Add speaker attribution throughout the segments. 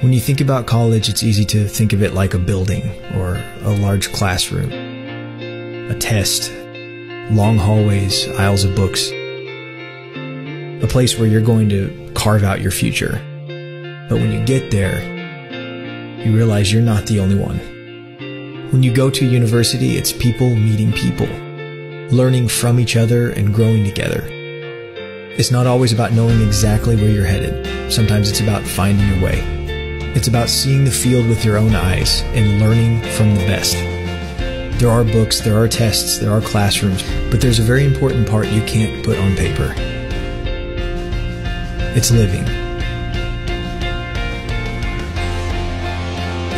Speaker 1: When you think about college, it's easy to think of it like a building or a large classroom, a test, long hallways, aisles of books, a place where you're going to carve out your future. But when you get there, you realize you're not the only one. When you go to university, it's people meeting people, learning from each other and growing together. It's not always about knowing exactly where you're headed. Sometimes it's about finding your way. It's about seeing the field with your own eyes and learning from the best. There are books, there are tests, there are classrooms, but there's a very important part you can't put on paper. It's living.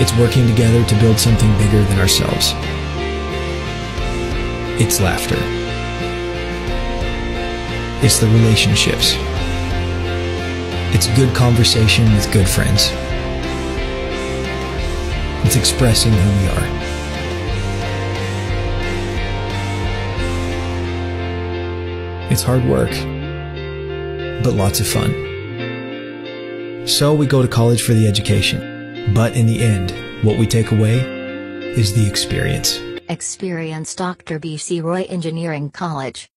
Speaker 1: It's working together to build something bigger than ourselves. It's laughter. It's the relationships. It's good conversation with good friends. It's expressing who we are. It's hard work, but lots of fun. So we go to college for the education, but in the end, what we take away is the experience.
Speaker 2: Experience Dr. B.C. Roy Engineering College.